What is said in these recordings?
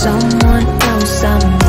someone else I'm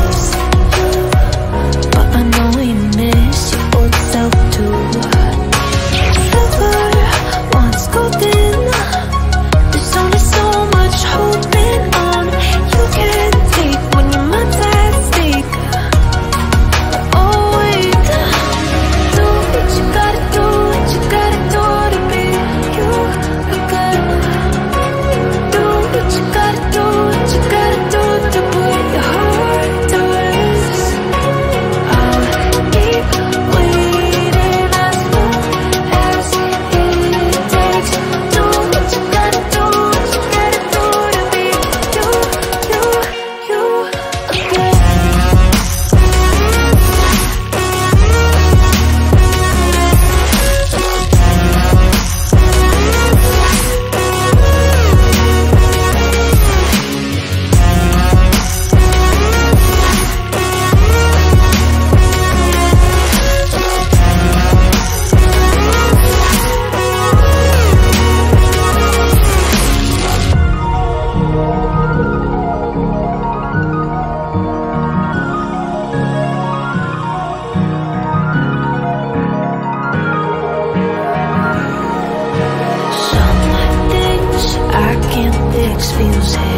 just feels